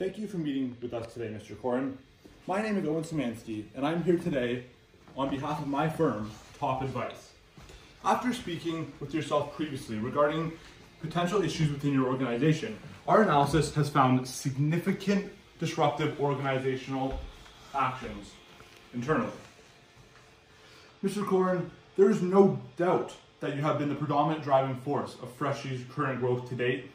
Thank you for meeting with us today, Mr. Corrin. My name is Owen Szymanski, and I'm here today on behalf of my firm, Top Advice. After speaking with yourself previously regarding potential issues within your organization, our analysis has found significant disruptive organizational actions internally. Mr. Corrin, there is no doubt that you have been the predominant driving force of Freshii's current growth to date.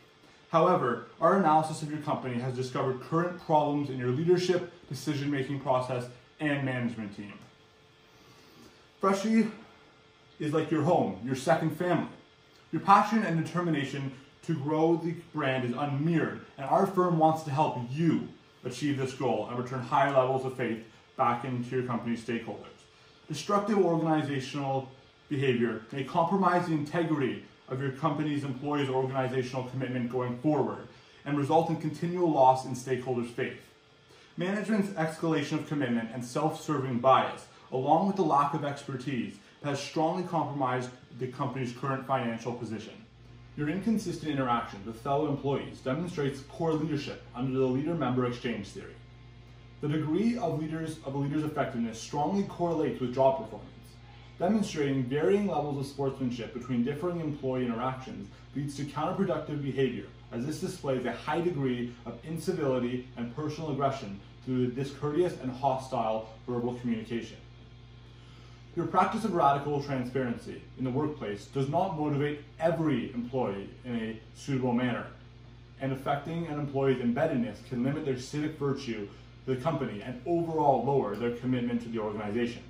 However, our analysis of your company has discovered current problems in your leadership, decision-making process, and management team. Freshii is like your home, your second family. Your passion and determination to grow the brand is unmirrored, and our firm wants to help you achieve this goal and return higher levels of faith back into your company's stakeholders. Destructive organizational behavior may compromise the integrity of your company's employees' organizational commitment going forward and result in continual loss in stakeholders' faith. Management's escalation of commitment and self-serving bias, along with the lack of expertise, has strongly compromised the company's current financial position. Your inconsistent interactions with fellow employees demonstrates poor leadership under the leader-member exchange theory. The degree of, leaders, of a leader's effectiveness strongly correlates with job performance. Demonstrating varying levels of sportsmanship between differing employee interactions leads to counterproductive behavior, as this displays a high degree of incivility and personal aggression through the discourteous and hostile verbal communication. Your practice of radical transparency in the workplace does not motivate every employee in a suitable manner, and affecting an employee's embeddedness can limit their civic virtue to the company and overall lower their commitment to the organization.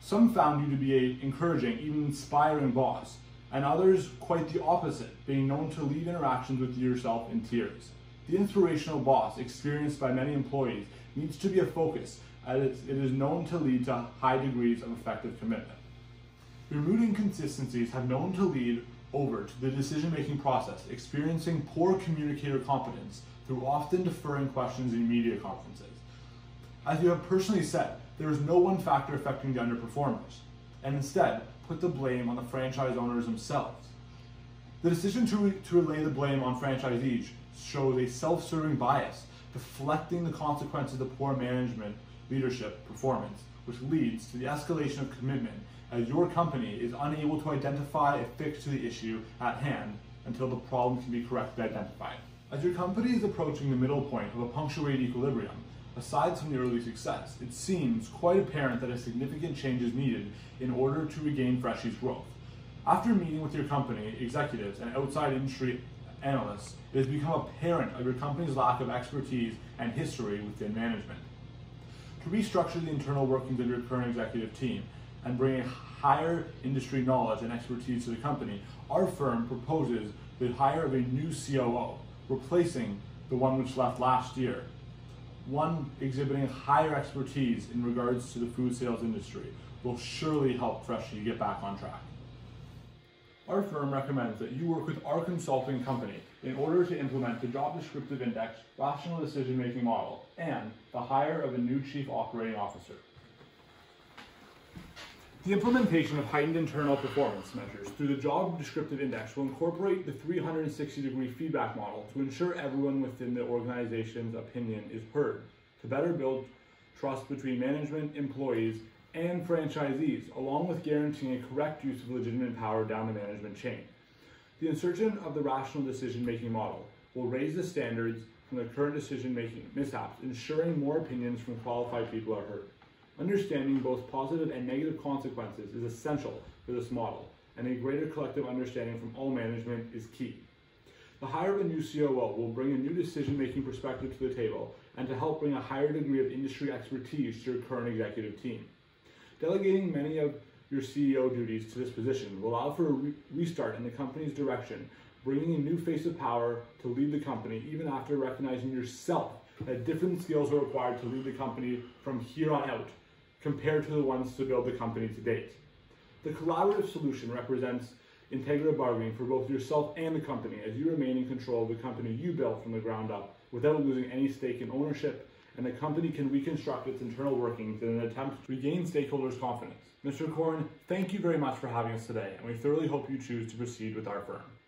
Some found you to be an encouraging, even inspiring boss, and others quite the opposite, being known to lead interactions with yourself in tears. The inspirational boss, experienced by many employees, needs to be a focus, as it is known to lead to high degrees of effective commitment. Your mood inconsistencies have known to lead over to the decision-making process, experiencing poor communicator competence through often deferring questions in media conferences. As you have personally said, there is no one factor affecting the underperformers, and instead put the blame on the franchise owners themselves. The decision to, re to relay the blame on franchisees shows a self-serving bias, deflecting the consequences of poor management, leadership, performance, which leads to the escalation of commitment as your company is unable to identify a fix to the issue at hand until the problem can be correctly identified. As your company is approaching the middle point of a punctuated equilibrium, aside from the early success, it seems quite apparent that a significant change is needed in order to regain Freshii's growth. After meeting with your company, executives, and outside industry analysts, it has become apparent of your company's lack of expertise and history within management. To restructure the internal workings of your current executive team and bring a higher industry knowledge and expertise to the company, our firm proposes the hire of a new COO, replacing the one which left last year. One exhibiting higher expertise in regards to the food sales industry will surely help Freshii get back on track. Our firm recommends that you work with our consulting company in order to implement the job descriptive index rational decision making model and the hire of a new chief operating officer. The implementation of heightened internal performance measures through the job descriptive index will incorporate the 360 degree feedback model to ensure everyone within the organization's opinion is heard, to better build trust between management, employees, and franchisees, along with guaranteeing a correct use of legitimate power down the management chain. The insertion of the rational decision making model will raise the standards from the current decision making mishaps, ensuring more opinions from qualified people are heard. Understanding both positive and negative consequences is essential for this model, and a greater collective understanding from all management is key. The hire of a new COO will bring a new decision-making perspective to the table and to help bring a higher degree of industry expertise to your current executive team. Delegating many of your CEO duties to this position will allow for a re restart in the company's direction, bringing a new face of power to lead the company even after recognizing yourself that different skills are required to lead the company from here on out compared to the ones to build the company to date. The collaborative solution represents integrative bargaining for both yourself and the company as you remain in control of the company you built from the ground up without losing any stake in ownership and the company can reconstruct its internal workings in an attempt to regain stakeholders' confidence. Mr. Corrin, thank you very much for having us today, and we thoroughly hope you choose to proceed with our firm.